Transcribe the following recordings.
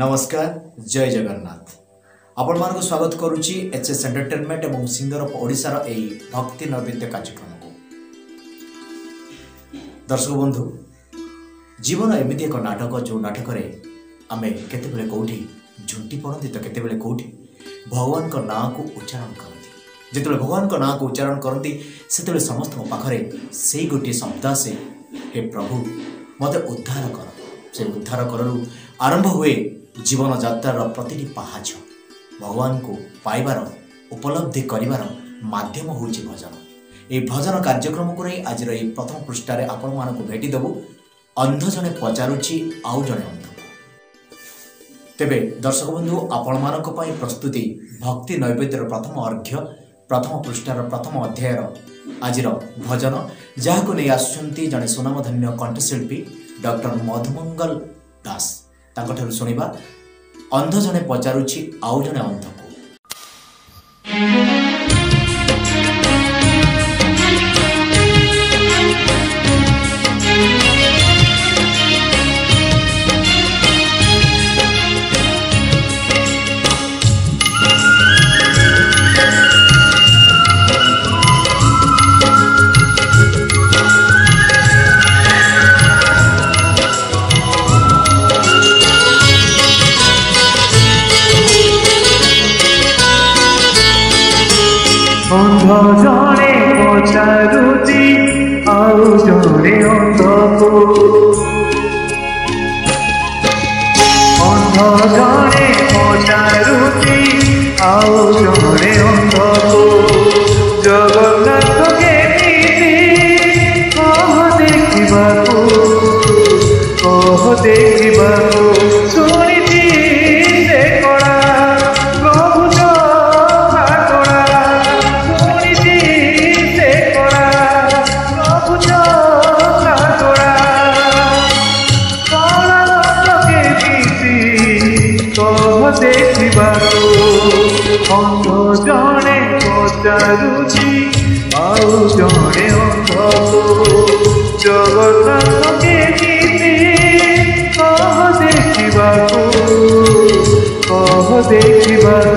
নমস্কার জয় জগন্নাথ ଆପଣମାନଙ୍କୁ ସ୍ୱାଗତ କରୁଛି ଏଚ୍ଏସ୍ ଏଣ୍ଟରଟେନମେଣ୍ଟ ଏବଂ ସିଙ୍ଗର ଅଫ୍ ଓଡ଼ିଶାର ଏହି ଭକ୍ତି ନୈବେଦ୍ୟ କାର୍ଯ୍ୟକ୍ରମକୁ ଦର୍ଶକ ବନ୍ଧୁ ଜୀବନ ଏମିତି ଏକ ନାଟକ ଯେଉଁ ନାଟକରେ ଆମେ କେତେବେଳେ କେଉଁଠି ଝୁଣ୍ଟି ପଡ଼ନ୍ତି ତ କେତେବେଳେ କେଉଁଠି ଭଗବାନଙ୍କ ନାଁକୁ ଉଚ୍ଚାରଣ କରନ୍ତି ଯେତେବେଳେ ଭଗବାନଙ୍କ ନାଁକୁ ଉଚ୍ଚାରଣ କରନ୍ତି ସେତେବେଳେ ସମସ୍ତଙ୍କ ପାଖରେ ସେଇ ଗୋଟିଏ ଶବ୍ଦ ଆସେ ହେ ପ୍ରଭୁ ମୋତେ ଉଦ୍ଧାର କର ସେ ଉଦ୍ଧାର କରରୁ ଆରମ୍ଭ ହୁଏ ଜୀବନଯାତ୍ରାର ପ୍ରତିଟି ପାହାଚ ଭଗବାନଙ୍କୁ ପାଇବାର ଉପଲବ୍ଧି କରିବାର ମାଧ୍ୟମ ହେଉଛି ଭଜନ ଏହି ଭଜନ କାର୍ଯ୍ୟକ୍ରମକୁ ନେଇ ଆଜିର ଏହି ପ୍ରଥମ ପୃଷ୍ଠାରେ ଆପଣମାନଙ୍କୁ ଭେଟିଦେବୁ ଅନ୍ଧ ଜଣେ ପଚାରୁଛି ଆଉ ଜଣେ ଅନ୍ଧ ତେବେ ଦର୍ଶକ ବନ୍ଧୁ ଆପଣମାନଙ୍କ ପାଇଁ ପ୍ରସ୍ତୁତି ଭକ୍ତି ନୈବେଦ୍ୟର ପ୍ରଥମ ଅର୍ଘ୍ୟ ପ୍ରଥମ ପୃଷ୍ଠାର ପ୍ରଥମ ଅଧ୍ୟାୟର ଆଜିର ଭଜନ ଯାହାକୁ ନେଇ ଆସୁଛନ୍ତି ଜଣେ ସୁନାମଧନ୍ୟ କଣ୍ଠଶିଳ୍ପୀ ଡକ୍ଟର ମଧୁମଙ୍ଗଲ ଦାସ ତାଙ୍କଠାରୁ ଶୁଣିବା ଅନ୍ଧ ଜଣେ ପଚାରୁଛି ଆଉ ଜଣେ ଅନ୍ଧକୁ অন্ধ জনে পচারুতি ଆଉ ଜଣେ ଅନ୍ଧକୁ ଅନ୍ଧ ଜଣେ ପଚାରୁଛି ଆଉ ଜଣେ ଅନ୍ଧକୁ ଜଗନ୍ନାଥ କେମିତି କହ ଦେଖିବାକୁ କହ ଦେଖିବାକୁ ଜଣେ ପଚାରୁଛି ଆଉ ଜଣେ ଅନ୍ଧକୁ ଜଗତକୁ କେମିତି କହ ଦେଖିବାକୁ କହ ଦେଖିବାକୁ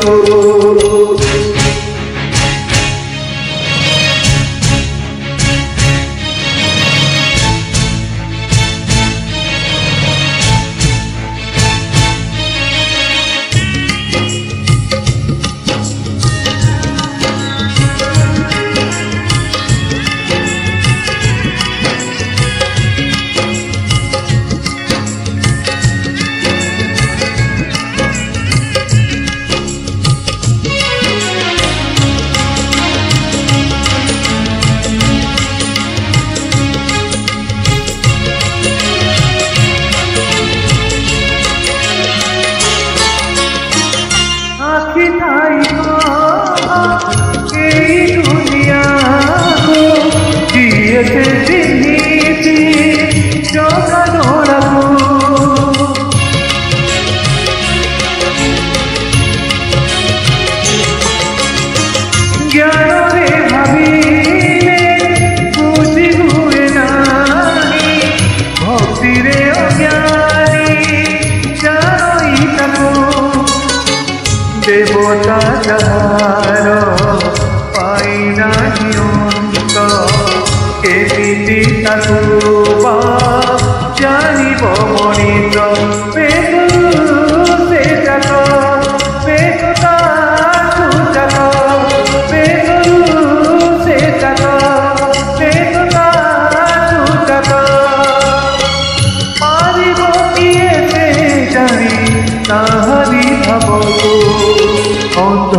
Eu oh, oh, oh, oh, oh, oh, তাহার পাই না অন্ত কেমিতি তাকু জানিব মণিত বেদনা অন্ধ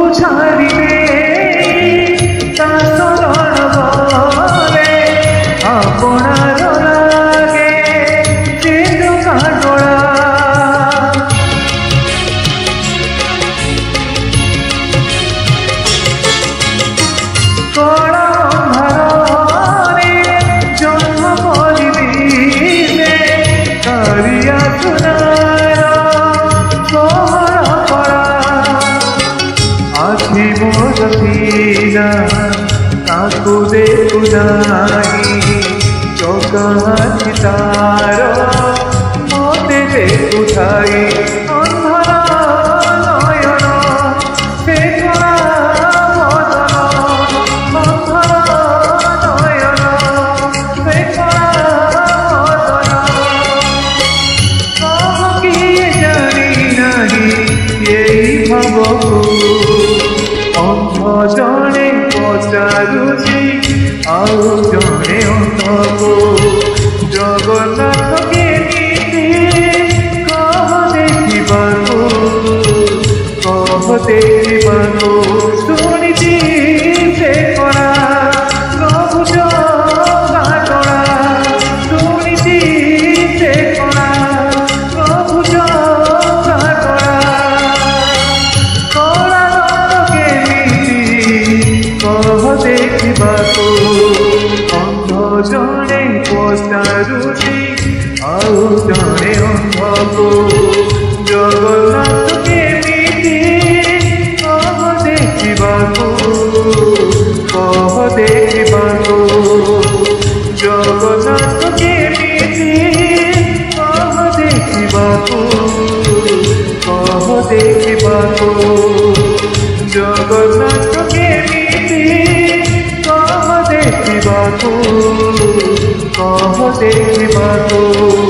তবু ছাড়িবে আপনার লাগে কাগড়া आखि मोर पीना काकू दे गुनाही चौकाची तारो मोते दे उठाई अंधरा मनोज বাঁধো কহ দেখে বাঁধো জগন্নাথকে পেতে কহ দেখে বাঁধো কহ দেখে বাঁধো জগন্নাথকে পেতে কহ দেখে বাঁধো কহ দেখে বাঁধো